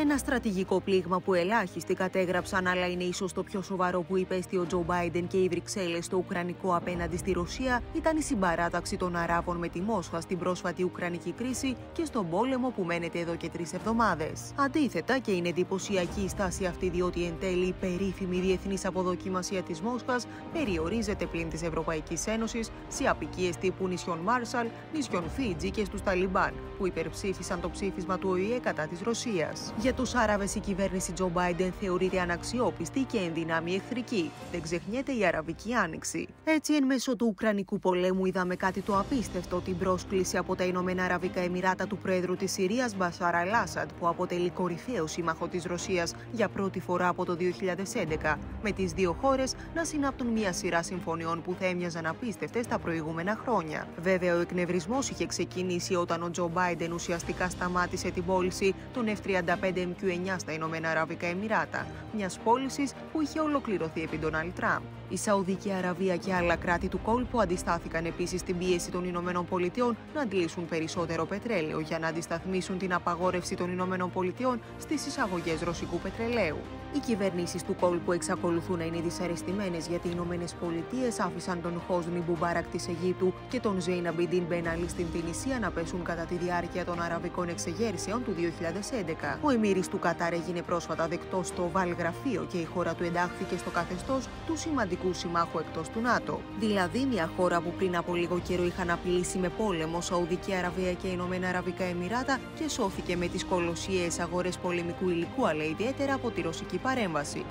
Ένα στρατηγικό πλήγμα που ελάχιστοι κατέγραψαν, αλλά είναι ίσως το πιο σοβαρό που υπέστη ο Τζο Μπάιντεν και οι Βρυξέλλες στο Ουκρανικό απέναντι στη Ρωσία, ήταν η συμπαράταξη των Αράβων με τη Μόσχα στην πρόσφατη Ουκρανική κρίση και στον πόλεμο που μένεται εδώ και τρεις εβδομάδες. Αντίθετα, και είναι εντυπωσιακή η στάση αυτή, διότι εν τέλει η περίφημη διεθνής αποδοκιμασία της Μόσχας περιορίζεται πλην της Ευρωπαϊκής Ένωσης σε απικίες τύπου νησιών Μάρσαλ, νησιών Φίτζι και στους Ταλιμπάν, που υπερψήφισαν το ψήφισμα του ΟΗΕ κατά της Ρωσίας. Για τους Άραβες, η κυβέρνηση Τζο Μπάιντεν θεωρείται αναξιόπιστη και ενδυνάμει εχθρική. Δεν ξεχνιέται η Αραβική Άνοιξη. Έτσι, εν μέσω του Ουκρανικού πολέμου, είδαμε κάτι το απίστευτο, την πρόσκληση από τα Ηνωμένα Αραβικά Εμμυράτα του Πρόεδρου της Συρίας Μπασάρα Λάσαντ, που αποτελεί κορυφαίο σύμμαχο της Ρωσίας για πρώτη φορά από το 2011, με τις δύο χώρες να συνάπτουν μια σειρά συμφωνιών που θα έμοιαζαν απίστευτες τα προηγούμενα χρόνια. Βέβαια, ο εκνευρισμός είχε ξεκινήσει όταν ο Τζο Μπάιντεν ουσιαστικά σταμάτησε την πώληση των F-35 MQ9 στα Ηνωμένα Αραβικά Εμμυράτα, μιας πώλησης που είχε ολοκληρωθεί επί Ντόναλτ Τραμπ. Η Σαουδική Αραβία και άλλα κράτη του κόλπου αντιστάθηκαν επίσης στην πίεση των Ηνωμένων Πολιτειών να αντλήσουν περισσότερο πετρέλαιο για να αντισταθμίσουν την απαγόρευση των Ηνωμένων Πολιτειών στις εισαγωγές ρωσικού πετρελαίου. Οι κυβερνήσεις του κόλπου εξακολουθούν να είναι δυσαρεστημένες γιατί οι Ηνωμένες Πολιτείες άφησαν τον Χόσνι Μουμπάρακ της Αιγύπτου και τον Ζιν Ελ Αμπιντίν Μπεν Άλι στην Τυνησία να πέσουν κατά τη διάρκεια των αραβικών εξεγέρσεων του 2011. Ο Εμίρης του Κατάρ έγινε πρόσφατα δεκτός στο Οβάλ Γραφείο και η χώρα του εντάχθηκε στο καθεστώς του σημαντικού συμμάχου εκτός του ΝΑΤΟ. Δηλαδή, μια χώρα που πριν από λίγο καιρό είχαν απειλήσει με πόλεμο Σαουδική Αραβία και Ηνωμένα Αραβικά Εμιράτα και σώθηκε με τις κολοσιαίε αγορές πολεμικού υλικού, αλλά ιδιαίτερα από τη ρωσική παρέμβαση.